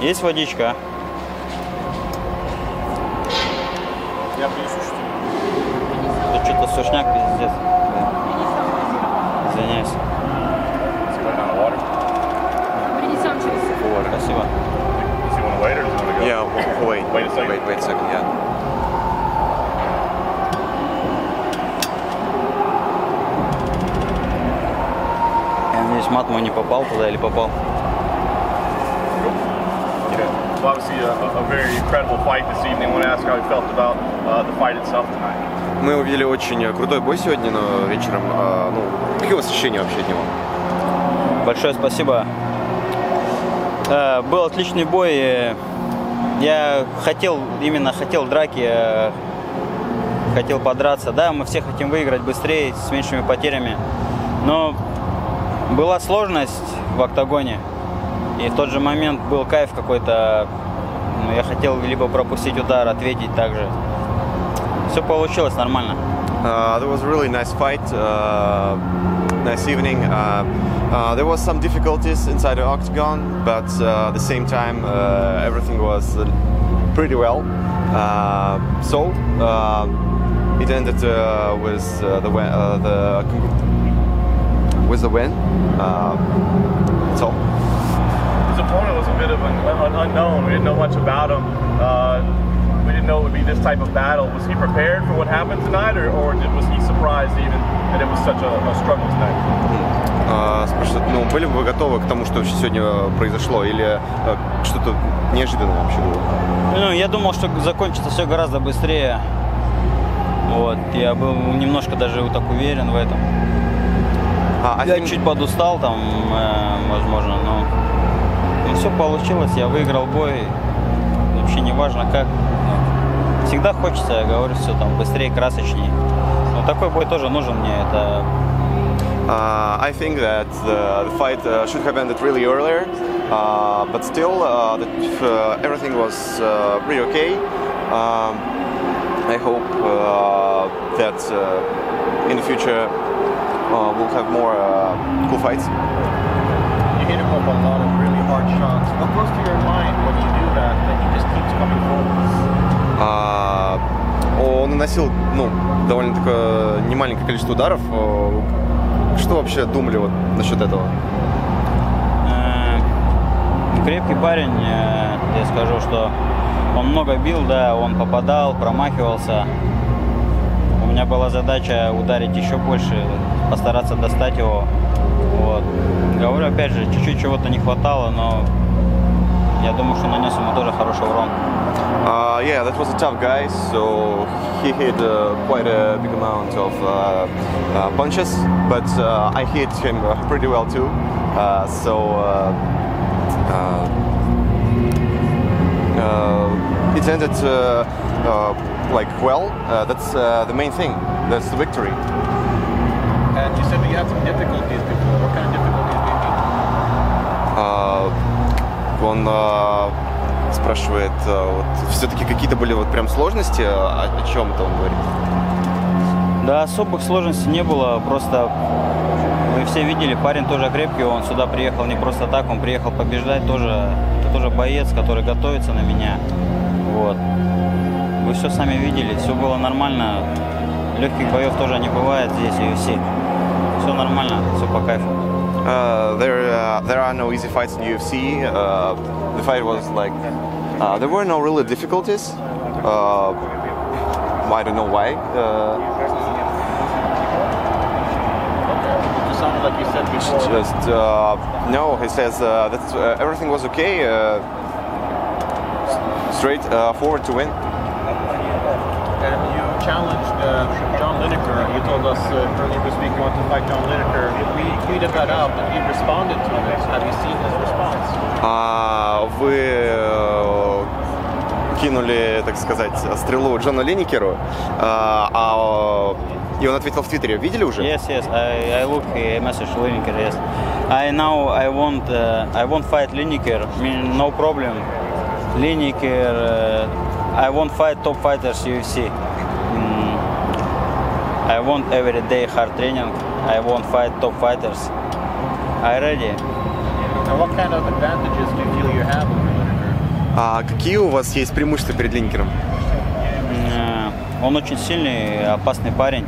Есть водичка? Я принесу что Да что-то сушняк пиздец. Да. Извиняюсь. Принесем через Спасибо. Wait or want to go? Yeah, wait. Wait a second. Wait, wait a second, yeah. Я надеюсь, мат мой не попал туда или попал. Obviously a, a very incredible fight this evening. I want to ask how he felt about uh, the fight itself tonight. Мы увидели очень э, крутой бой сегодня, но вечером, а, ну, какие у вас ощущения вообще от него? Большое спасибо. Э, Был отличный бой. Я хотел, именно хотел драки, э, хотел подраться. Да, мы все хотим выиграть быстрее, с меньшими потерями. Но была сложность в октагоне. И в тот же момент был кайф какой-то. Ну, Я хотел либо пропустить удар, ответить также. Все получилось нормально. Uh, there was really nice fight, uh, nice evening. Uh, uh, there was some difficulties inside the octagon, but uh, at the same time, uh, everything was uh, pretty well. Uh, so uh, it ended uh, with uh, the uh, the with the win. Uh, that's. His opponent was a bit of an, an unknown. We didn't know much about him. Uh, we didn't know it would be this type of battle. Was he prepared for what happened tonight, or, or did, was he surprised even that it was such a, a struggle tonight? А, спрашивают, ну, были бы вы готовы к тому, что вообще сегодня произошло, или э, что-то неожиданное вообще было? Ну, я думал, что закончится все гораздо быстрее. Вот, я был немножко даже вот так уверен в этом. А, I Я think- чуть подустал там, э, возможно, но, все получилось, я выиграл бой. Вообще не важно как. Ну, Всегда хочется, я говорю, все там быстрее, красочнее. Но такой бой тоже нужен мне. Это Uh, I think that the, the fight uh, should have ended really earlier, uh, but still, uh, that, uh, everything was uh, pretty okay. Um, I hope uh, that uh, in the future uh, we'll have more uh, cool fights. You hit him with a lot of really hard shots. What goes through your mind when you do that? That he just keeps coming forward. А, он наносил ну, довольно такое немаленькое количество ударов. О, Что вообще думали вот насчет этого? э, крепкий парень, э, я скажу, что он много бил, да, он попадал, промахивался. Меня была задача ударить еще больше, постараться достать его. Вот. Говорю, опять же, чуть-чуть чего-то не хватало, но я думаю, что нанес ему тоже хороший урон. Uh, yeah, that was a tough guy, so he hit uh, quite a big amount of uh, uh, punches, but uh, I hit him uh, pretty well too. Uh, so uh, uh, uh, it uh, uh, like well. Uh, that's uh, the main thing. That's the victory. And you said that you had some difficulties before. What kind of difficulties do you? А, он а, спрашивает, а, вот все-таки какие-то были вот прям сложности, о, о чем это он говорит? Да, особых сложностей не было, просто вы все видели, парень тоже крепкий, он сюда приехал не просто так, он приехал побеждать тоже, это тоже боец, который готовится на меня, вот. Вы все сами видели, все было нормально, легких боев тоже не бывает здесь, UFC. Все нормально, все по кайфу. Uh, there, uh, there are no easy fights in UFC. Uh, the fight was like, uh, there were no really difficulties. Uh, I don't know why. Uh, like just uh, no. He says uh, that uh, everything was okay. Uh, straight uh, forward to win. And you challenged uh, John Lineker. You told us uh, earlier this week you want to fight John Lineker. We tweeted that out, and he responded to it. Have you seen his response? А вы э, кинули, так сказать, стрелу Джону Линникеру, а, а, и он ответил в Твиттере. Видели уже? Yes, yes, I, I look a message Lineker, yes. I now I want uh, I won't fight Lineker, I mean no problem. Lineker, uh, I won't fight top fighters UFC. I want every day hard training. I won't fight top fighters. I ready. And what kind of advantages do you feel you have over Lineker? А какие у вас есть преимущества перед Линкером? Э, Он очень сильный, опасный парень.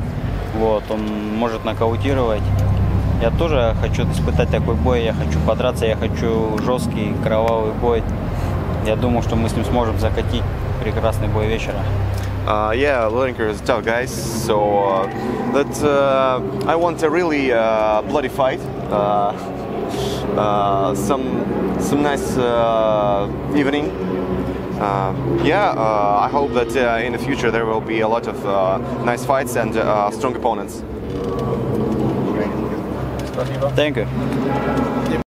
Вот, он может нокаутировать. Я тоже хочу испытать такой бой, я хочу подраться, я хочу жесткий, кровавый бой. Я думаю, что мы с ним сможем закатить прекрасный бой вечера. Uh, yeah, Lineker is a tough guy, so uh, that uh, I want a really uh, bloody fight. Uh, uh, some some nice uh, evening. Uh, yeah, uh, I hope that uh, in the future there will be a lot of uh, nice fights and uh, strong opponents. Thank you.